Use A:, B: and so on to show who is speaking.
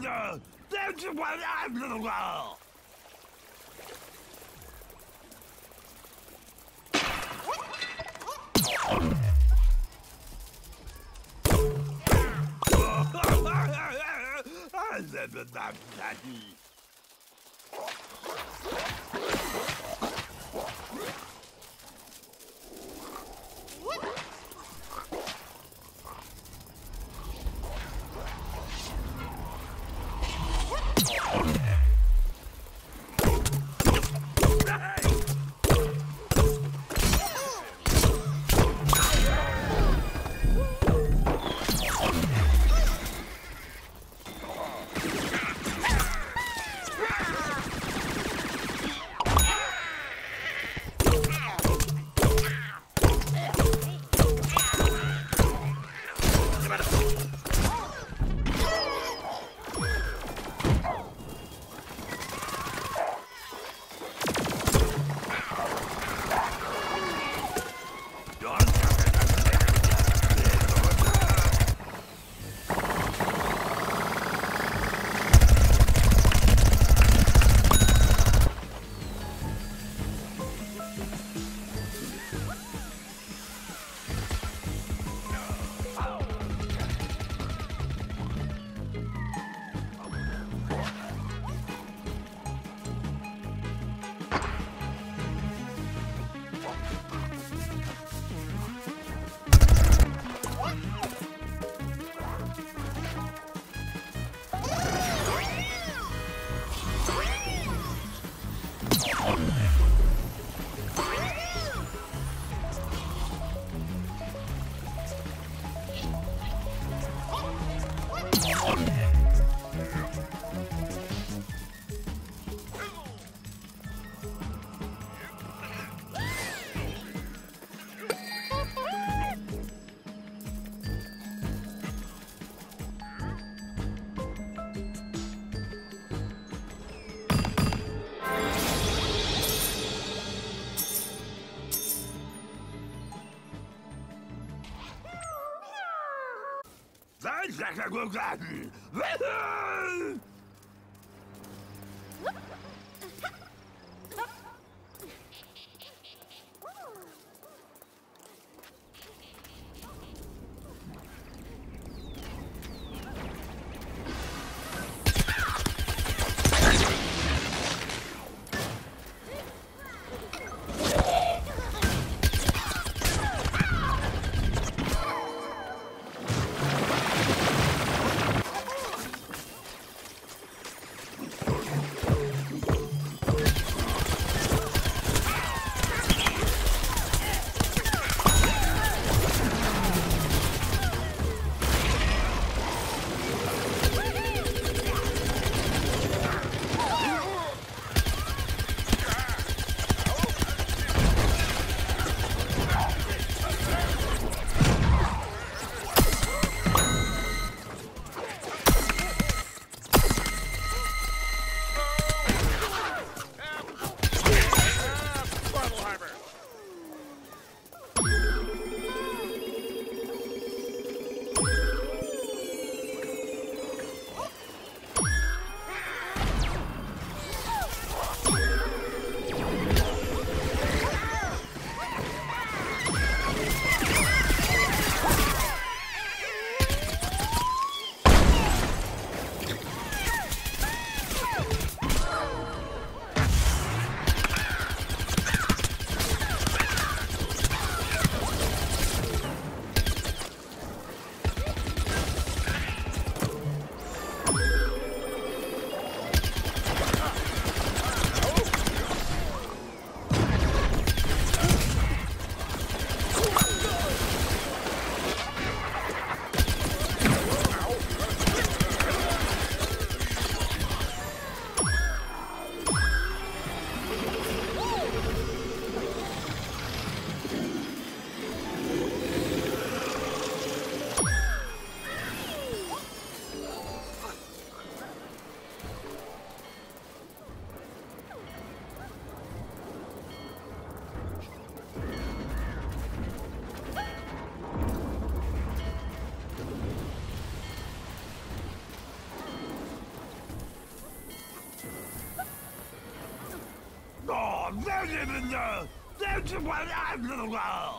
A: no! Don't you want after the world? I'm not I'd like a good. Nördünde! Deutsche Anlage! Nördünde!